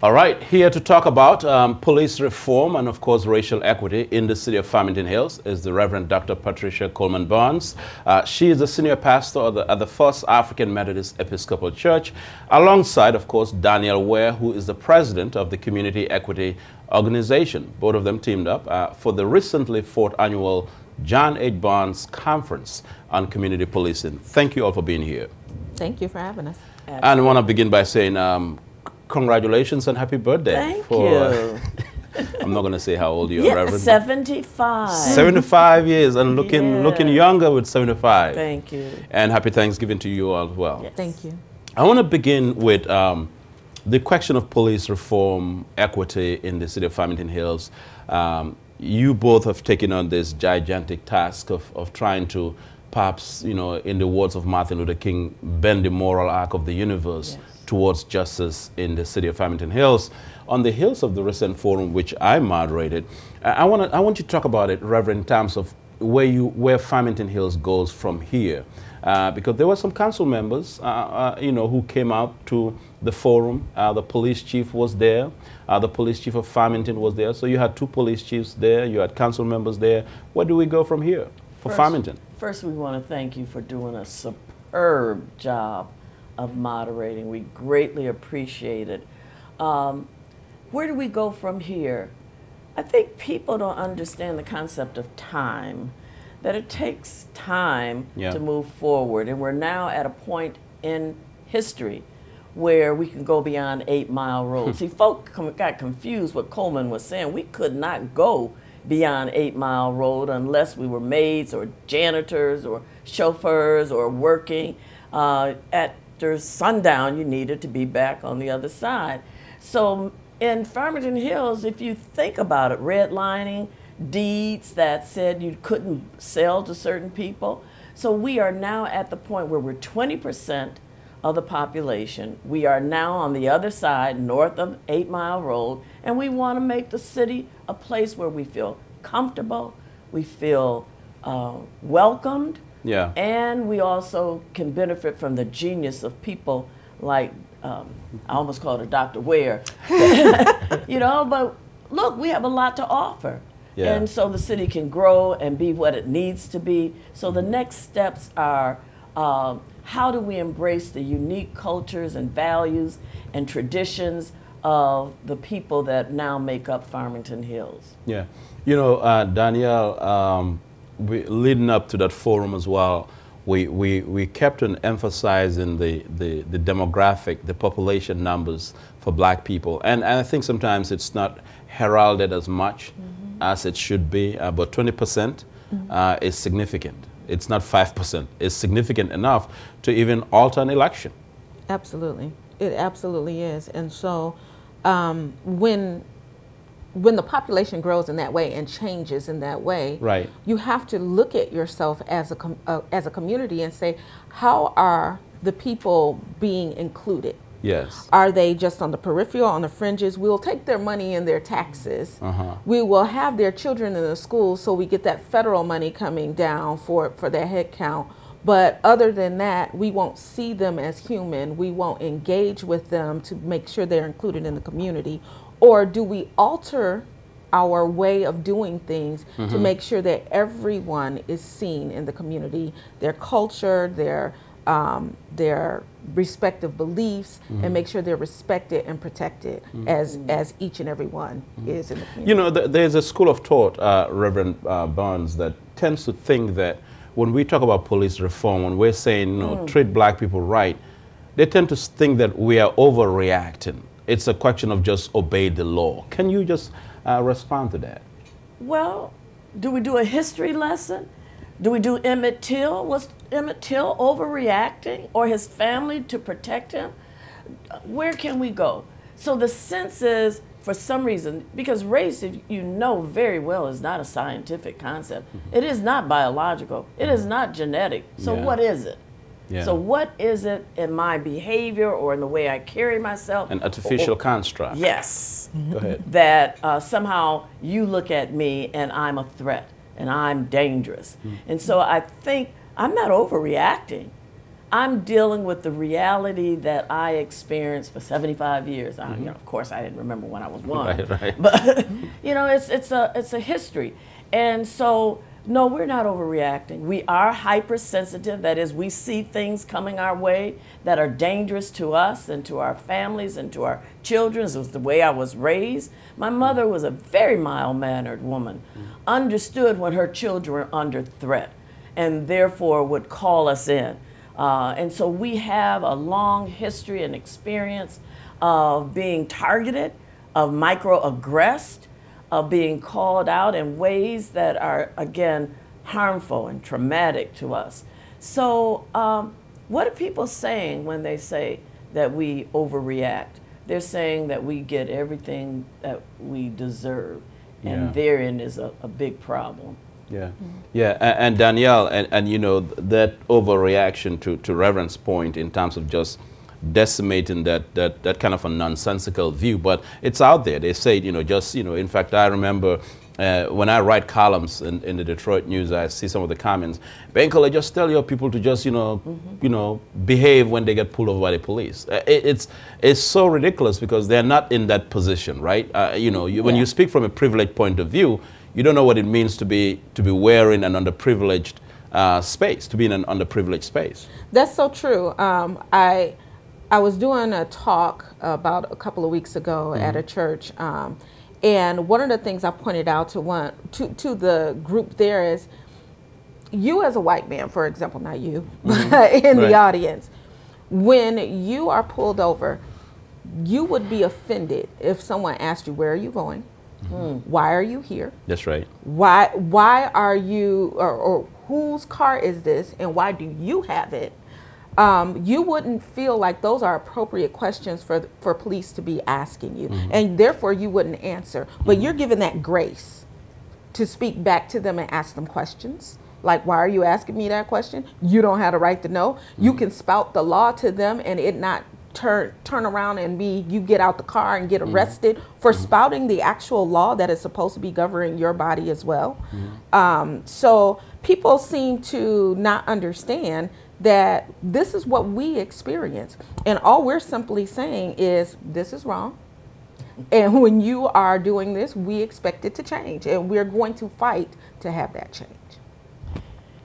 All right, here to talk about um, police reform and, of course, racial equity in the city of Farmington Hills is the Reverend Dr. Patricia Coleman Burns. Uh, she is the senior pastor at the, at the, First African Methodist Episcopal Church, alongside, of course, Danielle Ware, who is the president of the Community Equity Organization. Both of them teamed up uh, for the recently fourth annual John H. Burns Conference on Community Policing. Thank you all for being here. Thank you for having us. Absolutely. And I want to begin by saying um, congratulations and happy birthday. Thank for, you. I'm not going to say how old you yeah, are, Reverend. 75. 75 years and looking yeah. looking younger with 75. Thank you. And happy Thanksgiving to you all as well. Yes. Thank you. I want to begin with um, the question of police reform, equity in the city of Farmington Hills. Um, you both have taken on this gigantic task of, of trying to perhaps, you know, in the words of Martin Luther King, bend the moral arc of the universe. Yes towards justice in the city of Farmington Hills. On the hills of the recent forum, which I moderated, I, want I want you to talk about it, Reverend, in terms of where, you, where Farmington Hills goes from here. Uh, because there were some council members, uh, uh, you know, who came out to the forum. Uh, the police chief was there. Uh, the police chief of Farmington was there. So you had two police chiefs there. You had council members there. Where do we go from here for first, Farmington? First, we want to thank you for doing a superb job of moderating. We greatly appreciate it. Um, where do we go from here? I think people don't understand the concept of time, that it takes time yeah. to move forward. And we're now at a point in history where we can go beyond Eight Mile Road. See, folk got confused what Coleman was saying. We could not go beyond Eight Mile Road unless we were maids or janitors or chauffeurs or working uh, at after sundown, you needed to be back on the other side. So in Farmington Hills, if you think about it, redlining, deeds that said you couldn't sell to certain people. So we are now at the point where we're 20% of the population. We are now on the other side, north of Eight Mile Road, and we want to make the city a place where we feel comfortable, we feel uh, welcomed, yeah. And we also can benefit from the genius of people like, um, I almost called it Dr. Ware. you know, but look, we have a lot to offer. Yeah. And so the city can grow and be what it needs to be. So the next steps are um, how do we embrace the unique cultures and values and traditions of the people that now make up Farmington Hills? Yeah. You know, uh, Danielle, um, we, leading up to that forum as well, we, we, we kept on emphasizing the, the, the demographic, the population numbers for black people. And, and I think sometimes it's not heralded as much mm -hmm. as it should be, uh, but 20% mm -hmm. uh, is significant. It's not 5%. It's significant enough to even alter an election. Absolutely. It absolutely is. And so um, when when the population grows in that way and changes in that way, right. you have to look at yourself as a uh, as a community and say, how are the people being included? Yes. Are they just on the peripheral, on the fringes? We'll take their money and their taxes. Uh-huh. We will have their children in the schools, so we get that federal money coming down for for their head count. But other than that, we won't see them as human. We won't engage with them to make sure they're included in the community or do we alter our way of doing things mm-hmm. to make sure that everyone is seen in the community, their culture, their um, their respective beliefs, mm-hmm. and make sure they're respected and protected mm-hmm. as as each and every one mm-hmm. is in the community. You know, th- there's a school of thought, uh, Reverend uh, Burns, that tends to think that when we talk about police reform, when we're saying, you know, mm. treat black people right, they tend to think that we are overreacting it's a question of just obey the law. Can you just uh, respond to that? Well, do we do a history lesson? Do we do Emmett Till? Was Emmett Till overreacting or his family to protect him? Where can we go? So the sense is, for some reason, because race, if you know very well, is not a scientific concept. Mm-hmm. It is not biological. It is not genetic. So yeah. what is it? Yeah. So what is it in my behavior or in the way I carry myself? An artificial or, construct. Yes. Go ahead. That uh, somehow you look at me and I'm a threat and I'm dangerous. Mm. And so I think I'm not overreacting. I'm dealing with the reality that I experienced for 75 years. Mm-hmm. I, you know, of course, I didn't remember when I was one, right, right. but you know, it's it's a it's a history, and so no, we're not overreacting. We are hypersensitive. That is, we see things coming our way that are dangerous to us and to our families and to our children. It was the way I was raised. My mother was a very mild mannered woman, understood when her children were under threat, and therefore would call us in. Uh, and so we have a long history and experience of being targeted, of microaggressed, of being called out in ways that are, again, harmful and traumatic to us. So, um, what are people saying when they say that we overreact? They're saying that we get everything that we deserve, and Yeah. therein is a, a big problem. Yeah, yeah, and, and Danielle, and, and you know that overreaction to to Reverend's point in terms of just decimating that that that kind of a nonsensical view, but it's out there. They say you know just you know. In fact, I remember. Uh, when I write columns in, in the Detroit News, I see some of the comments. Bankole, just tell your people to just, you know, you know, behave when they get pulled over by the police. Uh, it, it's it's so ridiculous because they're not in that position, right? Uh, you know, you, when Yeah. you speak from a privileged point of view, you don't know what it means to be to be wearing an underprivileged uh, space, to be in an underprivileged space. That's so true. Um, I I was doing a talk about a couple of weeks ago at a church, um, and one of the things I pointed out to one to to the group there is, you as a white man, for example, not you, but in Right. the audience, when you are pulled over, you would be offended if someone asked you, "Where are you going? Hmm. Why are you here?" That's right. why why are you or, or whose car is this and why do you have it? Um, you wouldn't feel like those are appropriate questions for for police to be asking you. Mm-hmm. And therefore you wouldn't answer. But mm-hmm. you're given that grace to speak back to them and ask them questions. Like why are you asking me that question? You don't have the right to know. You mm-hmm. can spout the law to them and it not turn turn around and be you get out the car and get arrested for spouting the actual law that is supposed to be governing your body as well. Um, so people seem to not understand that this is what we experience. And all we're simply saying is this is wrong. And when you are doing this, we expect it to change, and we're going to fight to have that change.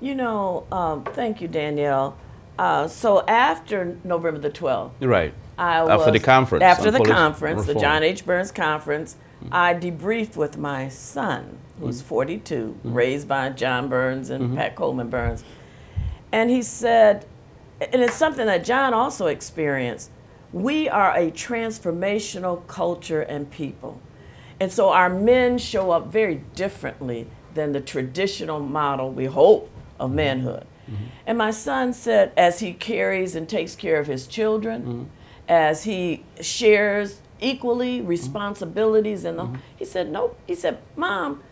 You know, um, thank you, Danielle. Uh, so after November the 12th, right. I After the conference After the conference, the. John H. Burns conference, I debriefed with my son, who's mm-hmm. 42, mm-hmm. raised by John Burns and mm-hmm. Pat Coleman Burns. And he said, and it's something that John also experienced, we are a transformational culture and people. And so our men show up very differently than the traditional model, we hope, of manhood. Mm-hmm. And my son said, as he carries and takes care of his children, mm-hmm. as he shares equally mm-hmm. responsibilities, and the, he said, nope. He said, Mom,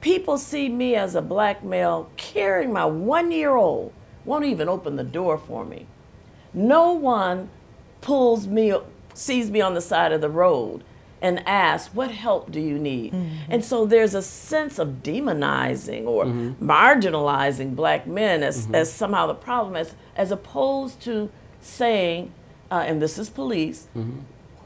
people see me as a black male carrying my one year old, won't even open the door for me. No one pulls me, sees me on the side of the road and ask, What help do you need? Mm-hmm. And so there's a sense of demonizing or mm-hmm. marginalizing black men as, mm-hmm. as somehow the problem, as, as opposed to saying, uh, and this is police,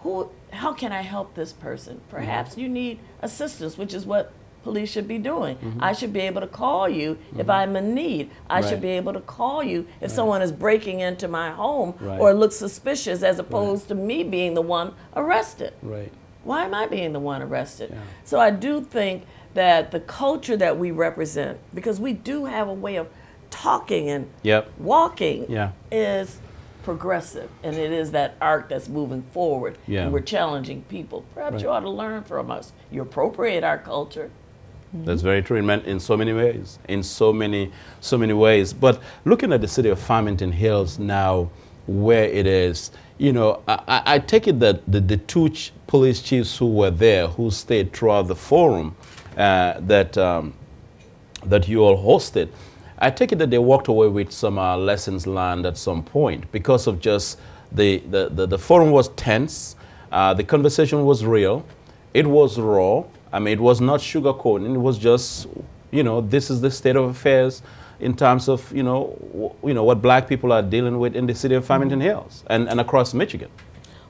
who, how can I help this person? Perhaps you need assistance, which is what police should be doing. I should be able to call you if I'm in need. I Right. should be able to call you if someone is breaking into my home Right. or looks suspicious as opposed to me being the one arrested. Right. Why am I being the one arrested? Yeah. So I do think that the culture that we represent, because we do have a way of talking and Yep. walking, Yeah. is progressive, and it is that arc that's moving forward. Yeah. And we're challenging people. Perhaps Right. you ought to learn from us. You appropriate our culture. That's very true in, man- in so many ways, in so many, so many ways. But looking at the city of Farmington Hills now, where it is, you know, I, I- take it that the, the two ch- police chiefs who were there, who stayed throughout the forum uh, that um, that you all hosted, I take it that they walked away with some uh, lessons learned at some point because of just the, the, the, the forum was tense, uh, the conversation was real, it was raw. I mean, it was not sugarcoating, it was just, you know, this is the state of affairs in terms of you know w- you know what black people are dealing with in the city of Farmington Hills and, and across Michigan.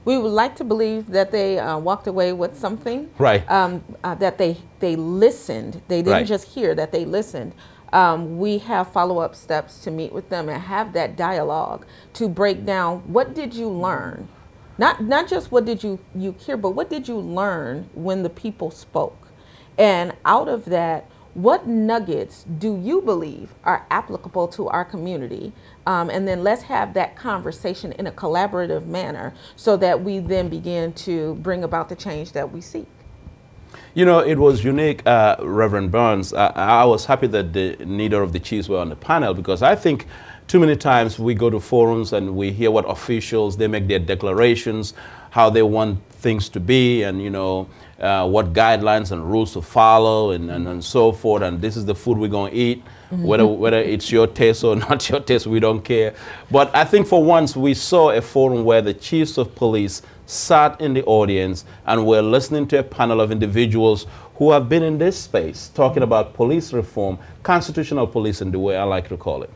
We would like to believe that they uh, walked away with something. Right. Um, uh, that they they listened. They didn't Right. just hear. That they listened. Um, we have follow up steps to meet with them and have that dialogue to break down what did you learn, not not just what did you you hear, but what did you learn when the people spoke, and out of that. What nuggets do you believe are applicable to our community? Um, and then let's have that conversation in a collaborative manner so that we then begin to bring about the change that we seek. You know, it was unique, uh, Reverend Burns. I, I was happy that the, neither of the chiefs were on the panel because I think too many times we go to forums and we hear what officials, they make their declarations, how they want things to be, and, you know, uh, what guidelines and rules to follow, and, and, and so forth, and this is the food we're going to eat. Whether, whether it's your taste or not your taste, we don't care. But I think for once we saw a forum where the chiefs of police sat in the audience and were listening to a panel of individuals who have been in this space talking about police reform, constitutional policing, the way I like to call it.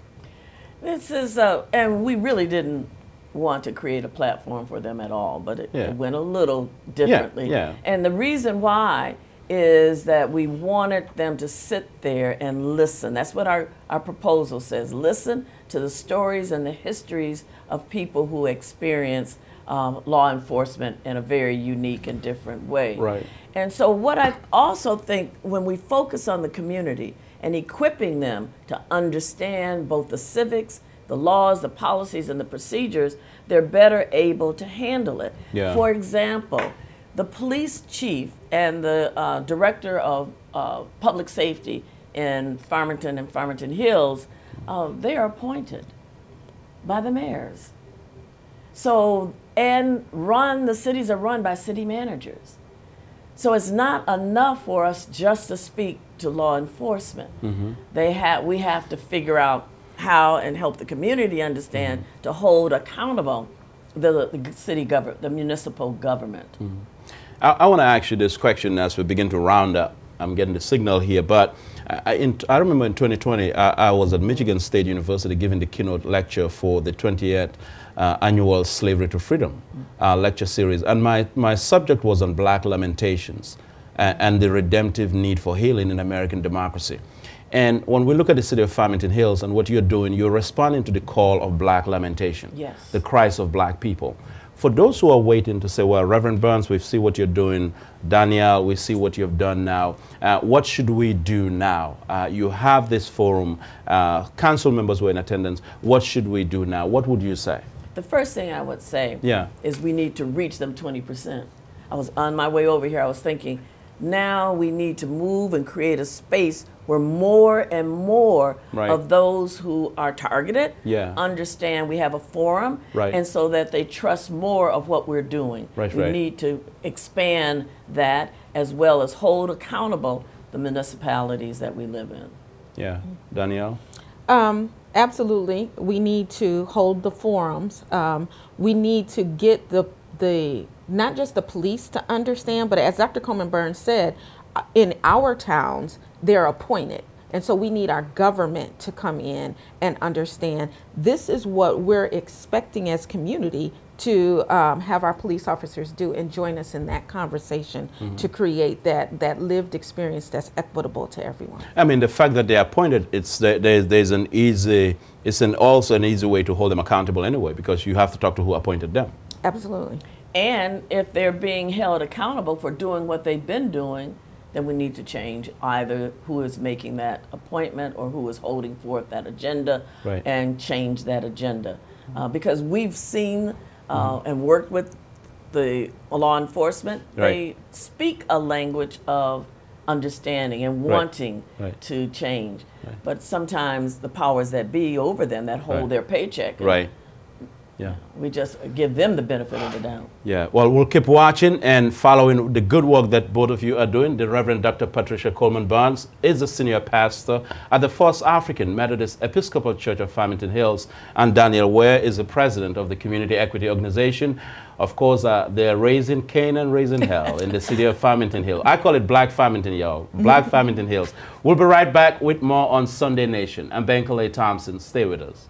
This is, uh, and we really didn't want to create a platform for them at all, but it, Yeah. it went a little differently. yeah. And the reason why is that we wanted them to sit there and listen. That's what our, our proposal says. Listen to the stories and the histories of people who experience um, law enforcement in a very unique and different way. Right. And so, what I also think when we focus on the community and equipping them to understand both the civics, the laws, the policies, and the procedures, they're better able to handle it. Yeah. For example, the police chief and the uh, director of uh, public safety in Farmington and Farmington Hills, uh, they are appointed by the mayors. So, and run, the cities are run by city managers. So it's not enough for us just to speak to law enforcement. They have, we have to figure out how and help the community understand to hold accountable the, the city government, the municipal government. I, I want to ask you this question as we begin to round up. I'm getting the signal here, but I, in, I remember in 2020, I, I was at Michigan State University giving the keynote lecture for the 20th uh, annual Slavery to Freedom uh, lecture series, and my, my subject was on black lamentations and, and the redemptive need for healing in American democracy. And when we look at the city of Farmington Hills and what you're doing, you're responding to the call of black lamentation, Yes. the cries of black people. For those who are waiting to say, well, Reverend Burns, we see what you're doing. Danielle, we see what you've done now. Uh, what should we do now? Uh, you have this forum. Uh, council members were in attendance. What should we do now? What would you say? The first thing I would say Yeah. is we need to reach them 20%. I was on my way over here, I was thinking, now we need to move and create a space where more and more Right. of those who are targeted Yeah. understand we have a forum Right. and so that they trust more of what we're doing. Right, we right. need to expand that as well as hold accountable the municipalities that we live in. Yeah. Danielle? Um, absolutely. We need to hold the forums. Um, we need to get the the not just the police to understand, but as Dr. Coleman Burns said, uh, in our towns they're appointed. And so we need our government to come in and understand this is what we're expecting as community to um, have our police officers do and join us in that conversation to create that, that lived experience that's equitable to everyone. I mean, the fact that they're appointed, it's there's, there's an easy, it's an also an easy way to hold them accountable anyway, because you have to talk to who appointed them. Absolutely. And if they're being held accountable for doing what they've been doing, then we need to change either who is making that appointment or who is holding forth that agenda Right. and change that agenda. Uh, because we've seen uh, and worked with the law enforcement, Right. they speak a language of understanding and wanting Right. to change. But sometimes the powers that be over them that hold Right. their paycheck and Right. Yeah. We just give them the benefit of the doubt. Yeah, well, we'll keep watching and following the good work that both of you are doing. The Reverend Dr. Patricia Coleman Burns is a senior pastor at the First African Methodist Episcopal Church of Farmington Hills, and Danielle Ware is the president of the Community Equity Organization. Of course, uh, they're raising Cain and raising hell in the city of Farmington Hills. I call it Black Farmington, y'all. Black Farmington Hills. We'll be right back with more on Sunday Nation. I'm Bankole Thompson. Stay with us.